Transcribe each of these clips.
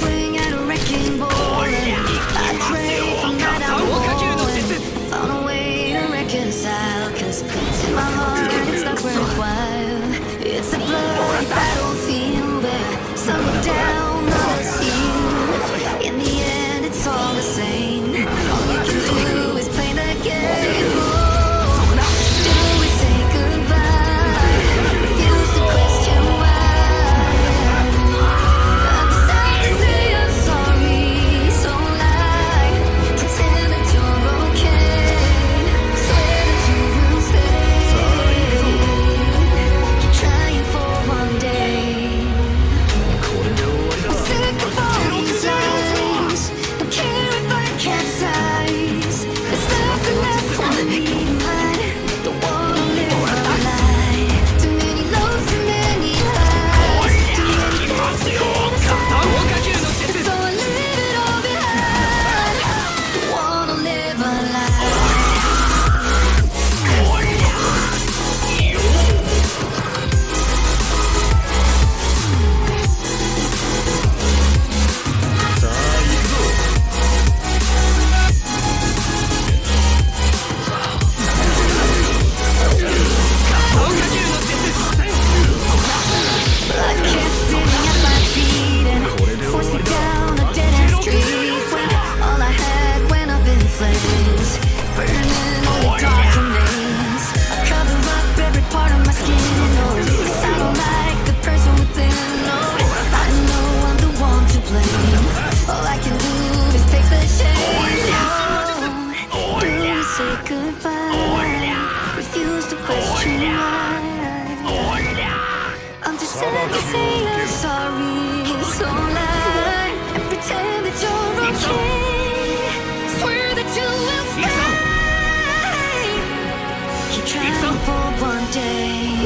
swing at a wrecking ball. I'm just trying to say I'm sorry, so lie and pretend that you're okay. Swear that you will stay. for one day.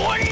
one